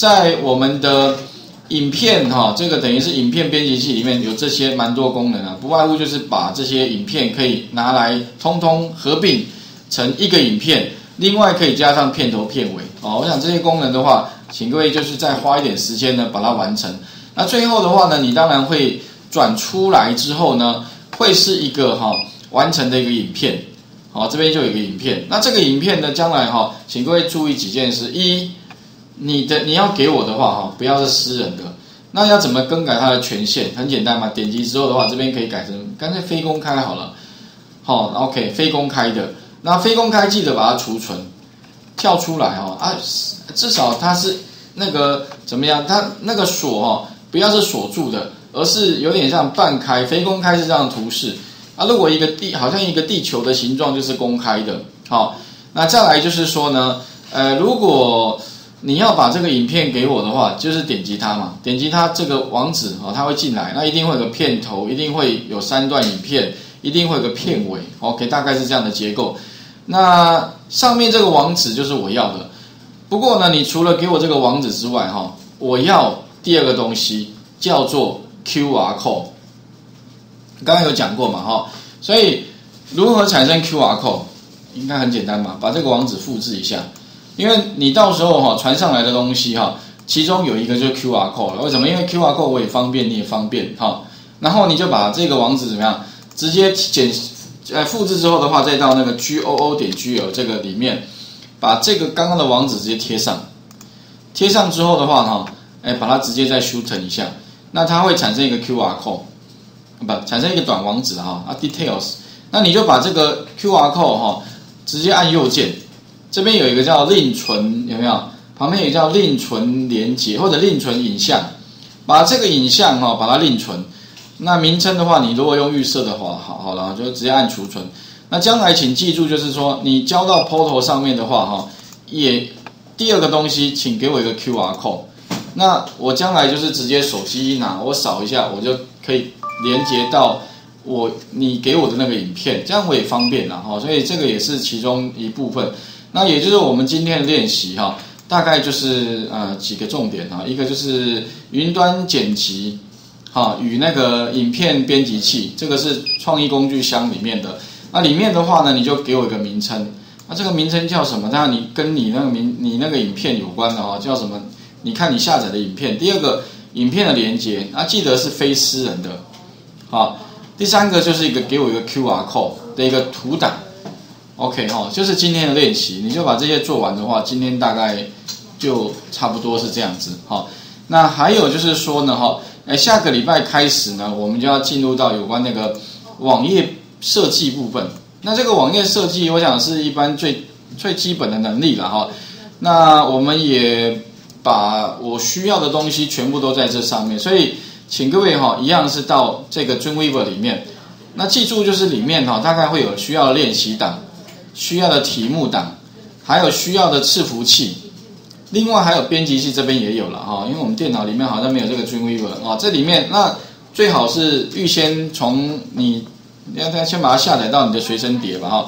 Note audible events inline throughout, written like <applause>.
在我们的影片哈，这个等于是影片编辑器里面有这些蛮多功能啊，不外乎就是把这些影片可以拿来通通合并成一个影片，另外可以加上片头片尾哦。我想这些功能的话，请各位就是再花一点时间呢把它完成。那最后的话呢，你当然会转出来之后呢，会是一个哈完成的一个影片。好，这边就有一个影片。那这个影片呢，将来哈，请各位注意几件事：一，你的你要给我的话哈，不要是私人的。那要怎么更改它的权限？很简单嘛，点击之后的话，这边可以改成干脆非公开好了。好，OK，非公开的。那非公开记得把它储存，跳出来哈啊，至少它是那个怎么样？它那个锁哈，不要是锁住的，而是有点像半开。非公开是这样的图示。啊，如果一个地好像一个地球的形状就是公开的，好，那再来就是说呢，呃，如果你要把这个影片给我的话，就是点击它嘛，点击它这个网址哦，它会进来，那一定会有个片头，一定会有三段影片，一定会有个片尾，OK，大概是这样的结构。那上面这个网址就是我要的，不过呢，你除了给我这个网址之外，哈，我要第二个东西叫做 QR code。刚刚有讲过嘛，哈，所以如何产生 QR code 应该很简单嘛，把这个网址复制一下，因为你到时候哈传上来的东西哈，其中有一个就是 QR code 了。为什么？因为 QR code 我也方便，你也方便，哈。然后你就把这个网址怎么样，直接剪呃复制之后的话，再到那个 G O O 点 G L 这个里面，把这个刚刚的网址直接贴上，贴上之后的话哈，哎，把它直接再 shorten 一下，那它会产生一个 QR code。不产生一个短网址哈啊，details，那你就把这个 QR code 哈，直接按右键，这边有一个叫另存有没有？旁边有叫另存连接或者另存影像，把这个影像哈把它另存。那名称的话，你如果用预设的话，好好了就直接按储存。那将来请记住，就是说你交到 portal 上面的话哈，也第二个东西，请给我一个 QR code。那我将来就是直接手机一拿，我扫一下，我就可以。连接到我你给我的那个影片，这样我也方便了哈，所以这个也是其中一部分。那也就是我们今天的练习哈，大概就是呃几个重点哈，一个就是云端剪辑哈与那个影片编辑器，这个是创意工具箱里面的。那里面的话呢，你就给我一个名称，那这个名称叫什么？当然你跟你那个名你那个影片有关的哈，叫什么？你看你下载的影片。第二个影片的连接啊，记得是非私人的。好，第三个就是一个给我一个 Q R code 的一个图档，OK 哈，就是今天的练习，你就把这些做完的话，今天大概就差不多是这样子。好，那还有就是说呢，哈，哎，下个礼拜开始呢，我们就要进入到有关那个网页设计部分。那这个网页设计，我想是一般最最基本的能力了哈。那我们也把我需要的东西全部都在这上面，所以。请各位哈，一样是到这个 Dreamweaver 里面，那记住就是里面哈，大概会有需要练习档、需要的题目档，还有需要的伺服器，另外还有编辑器这边也有了哈，因为我们电脑里面好像没有这个 Dreamweaver 啊，这里面那最好是预先从你要先把它下载到你的随身碟吧哈，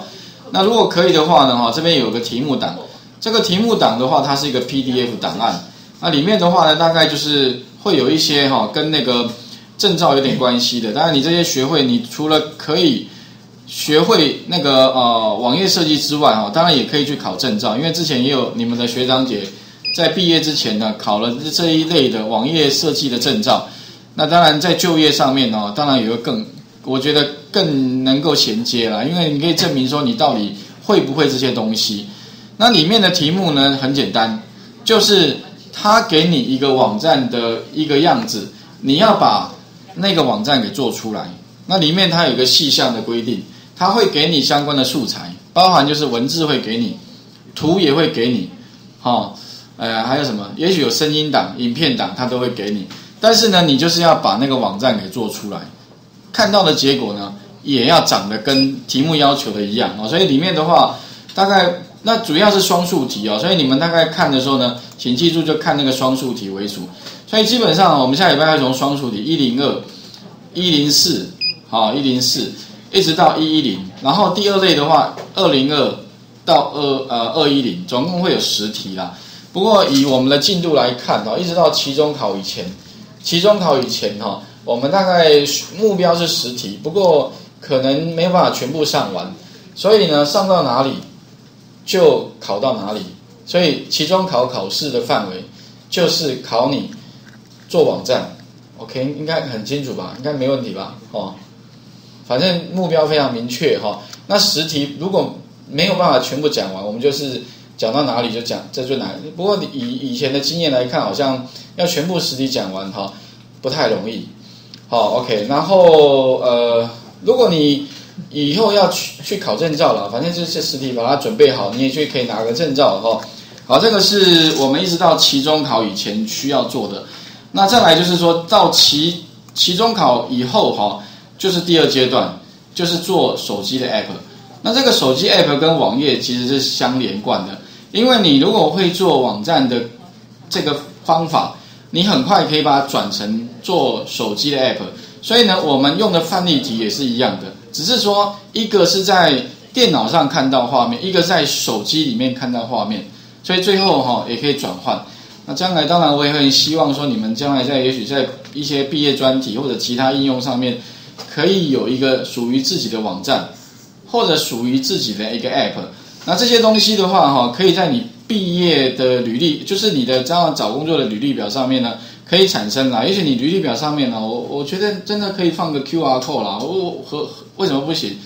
那如果可以的话呢哈，这边有个题目档，这个题目档的话，它是一个 PDF 档案，那里面的话呢，大概就是。会有一些哈跟那个证照有点关系的，当然你这些学会，你除了可以学会那个呃网页设计之外哈，当然也可以去考证照，因为之前也有你们的学长姐在毕业之前呢考了这一类的网页设计的证照。那当然在就业上面呢，当然有个更我觉得更能够衔接了，因为你可以证明说你到底会不会这些东西。那里面的题目呢很简单，就是。他给你一个网站的一个样子，你要把那个网站给做出来。那里面它有一个细项的规定，它会给你相关的素材，包含就是文字会给你，图也会给你，哈，呃，还有什么？也许有声音档、影片档，它都会给你。但是呢，你就是要把那个网站给做出来，看到的结果呢，也要长得跟题目要求的一样啊。所以里面的话，大概。那主要是双数题哦，所以你们大概看的时候呢，请记住就看那个双数题为主。所以基本上我们下礼拜要从双数题一零二、一零四，好一零四，一直到一一零。然后第二类的话，二零二到二呃二一零，总共会有十题啦。不过以我们的进度来看哦，一直到期中考以前，期中考以前哈，我们大概目标是十题，不过可能没办法全部上完，所以呢，上到哪里就考到哪里。所以期中考考试的范围就是考你做网站，OK，应该很清楚吧？应该没问题吧？哦，反正目标非常明确哈。那十题如果没有办法全部讲完，我们就是讲到哪里就讲，这就难。不过以以前的经验来看，好像要全部十题讲完哈，不太容易。好，OK，然后呃，如果你以后要去去考证照了，反正就是十题把它准备好，你也就可以拿个证照哈。好，这个是我们一直到期中考以前需要做的。那再来就是说到期期中考以后哈，就是第二阶段，就是做手机的 app。那这个手机 app 跟网页其实是相连贯的，因为你如果会做网站的这个方法，你很快可以把它转成做手机的 app。所以呢，我们用的范例题也是一样的，只是说一个是在电脑上看到画面，一个在手机里面看到画面。所以最后哈也可以转换。那将来当然我也很希望说，你们将来在也许在一些毕业专题或者其他应用上面，可以有一个属于自己的网站，或者属于自己的一个 App。那这些东西的话哈，可以在你毕业的履历，就是你的这样找工作的履历表上面呢，可以产生啦。也许你履历表上面呢，我我觉得真的可以放个 QR code 啦。我和为什么不行？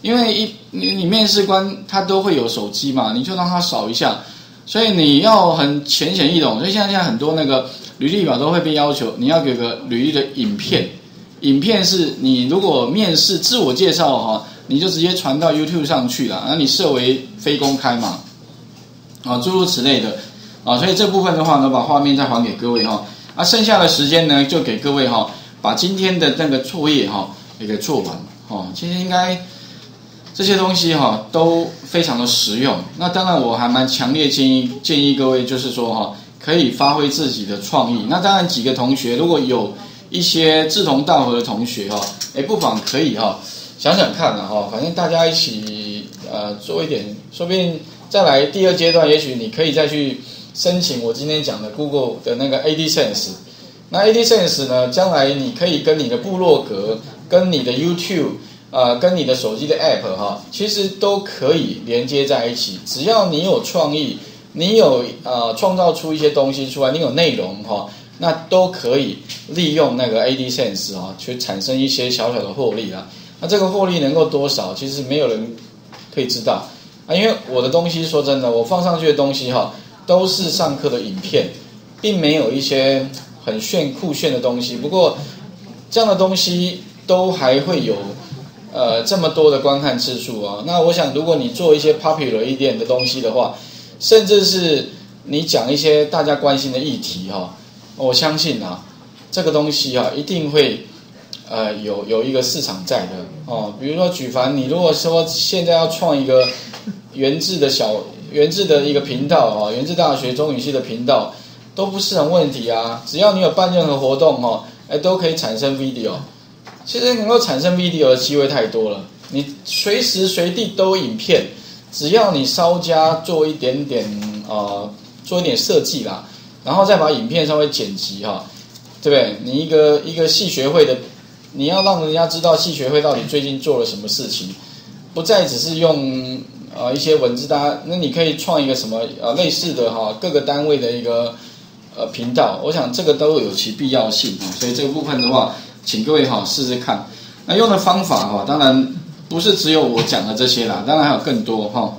因为一你你面试官他都会有手机嘛，你就让他扫一下。所以你要很浅显易懂，所以现在现在很多那个履历表都会被要求，你要给个履历的影片，影片是你如果面试自我介绍哈，你就直接传到 YouTube 上去了，那你设为非公开嘛，啊，诸如此类的，啊，所以这部分的话呢，把画面再还给各位哈，啊，剩下的时间呢，就给各位哈，把今天的那个作业哈也给做完，哦，其实应该。这些东西哈都非常的实用。那当然，我还蛮强烈建议建议各位，就是说哈，可以发挥自己的创意。那当然，几个同学如果有一些志同道合的同学哈，哎，不妨可以哈想想看了哈，反正大家一起呃做一点，说不定再来第二阶段，也许你可以再去申请我今天讲的 Google 的那个 AdSense。那 AdSense 呢，将来你可以跟你的部落格、跟你的 YouTube。呃，跟你的手机的 App 哈，其实都可以连接在一起。只要你有创意，你有呃创造出一些东西出来，你有内容哈，那都可以利用那个 AdSense 哦，去产生一些小小的获利啊。那这个获利能够多少，其实没有人可以知道啊。因为我的东西说真的，我放上去的东西哈，都是上课的影片，并没有一些很炫酷炫的东西。不过这样的东西都还会有。呃，这么多的观看次数啊，那我想，如果你做一些 popular 一点的东西的话，甚至是你讲一些大家关心的议题哈，我相信啊，这个东西啊，一定会呃有有一个市场在的哦。比如说举凡你如果说现在要创一个原制的小 <laughs> 原制的一个频道啊，原制大学中语系的频道，都不是很问题啊，只要你有办任何活动哦，哎，都可以产生 video。其实能够产生 video 的机会太多了，你随时随地都影片，只要你稍加做一点点啊，做一点设计啦，然后再把影片稍微剪辑哈，对不对？你一个一个系学会的，你要让人家知道系学会到底最近做了什么事情，不再只是用啊一些文字，大家那你可以创一个什么呃类似的哈各个单位的一个呃频道，我想这个都有其必要性啊，所以这个部分的话。请各位哈试试看，那用的方法哈，当然不是只有我讲的这些啦，当然还有更多哈。